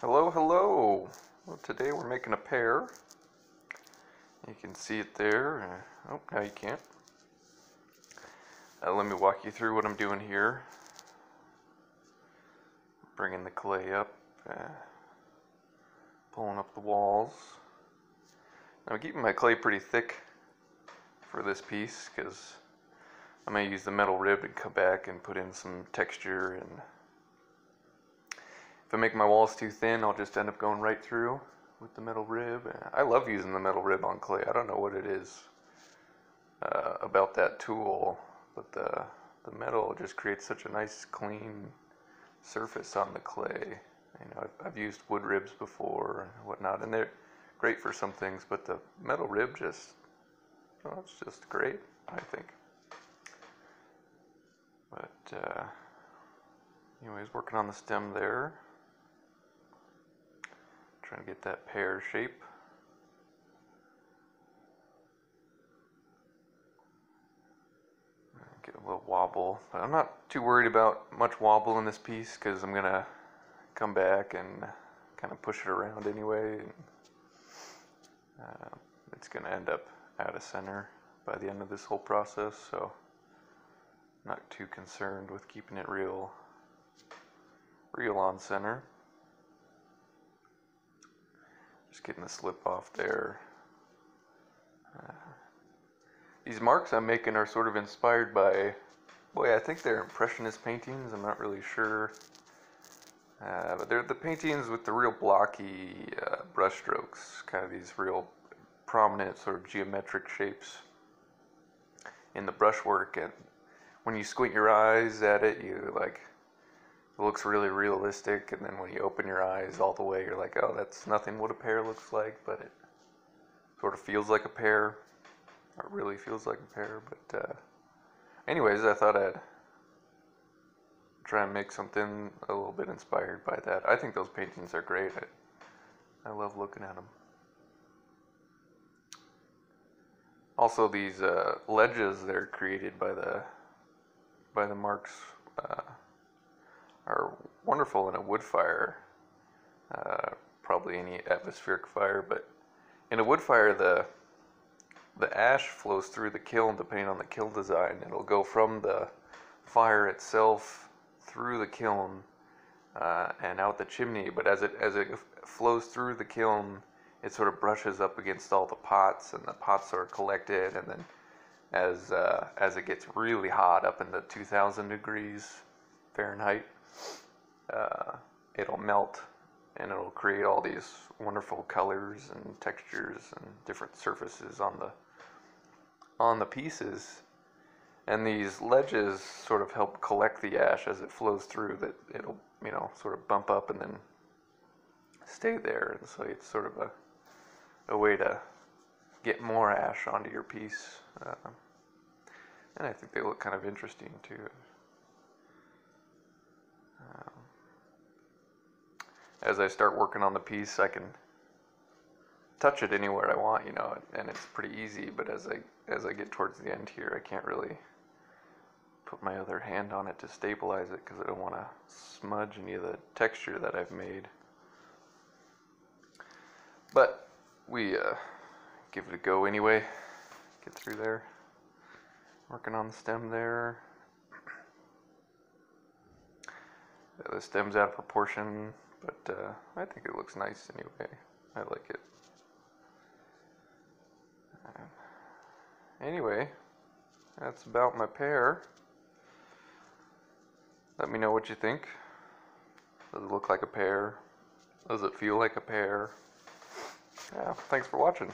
Hello, hello. Well, today we're making a pear. You can see it there. Uh, oh, now you can't. Uh, let me walk you through what I'm doing here. Bringing the clay up, uh, pulling up the walls. I'm keeping my clay pretty thick for this piece because I'm going to use the metal rib and come back and put in some texture and if I make my walls too thin, I'll just end up going right through with the metal rib. I love using the metal rib on clay. I don't know what it is uh, about that tool, but the, the metal just creates such a nice clean surface on the clay. You know, I've, I've used wood ribs before and whatnot, and they're great for some things, but the metal rib just, well, it's just great, I think. But, uh, anyways, working on the stem there. Trying to get that pear shape. Get a little wobble, but I'm not too worried about much wobble in this piece because I'm gonna come back and kind of push it around anyway. And, uh, it's gonna end up out of center by the end of this whole process, so I'm not too concerned with keeping it real, real on center. Just getting the slip off there. Uh, these marks I'm making are sort of inspired by, boy, I think they're Impressionist paintings. I'm not really sure. Uh, but they're the paintings with the real blocky uh, brush strokes, kind of these real prominent sort of geometric shapes in the brushwork. And when you squint your eyes at it, you like it looks really realistic, and then when you open your eyes all the way, you're like, oh, that's nothing what a pear looks like, but it sort of feels like a pear, it really feels like a pear. But, uh, anyways, I thought I'd try and make something a little bit inspired by that. I think those paintings are great. I, I love looking at them. Also, these uh, ledges they're created by the by the marks. Uh, are wonderful in a wood fire, uh, probably any atmospheric fire, but in a wood fire, the the ash flows through the kiln depending on the kiln design. It'll go from the fire itself through the kiln uh, and out the chimney, but as it as it flows through the kiln, it sort of brushes up against all the pots, and the pots are collected, and then as uh, as it gets really hot up in the 2,000 degrees Fahrenheit, uh, it'll melt and it'll create all these wonderful colors and textures and different surfaces on the on the pieces. And these ledges sort of help collect the ash as it flows through that it'll you know sort of bump up and then stay there. And so it's sort of a a way to get more ash onto your piece. Uh, and I think they look kind of interesting too as I start working on the piece, I can touch it anywhere I want, you know, and it's pretty easy. But as I as I get towards the end here, I can't really put my other hand on it to stabilize it because I don't want to smudge any of the texture that I've made. But we uh, give it a go anyway. Get through there. Working on the stem there. The stem's out of proportion but uh, I think it looks nice anyway. I like it. Anyway, that's about my pear. Let me know what you think. Does it look like a pear? Does it feel like a pear? Yeah, thanks for watching.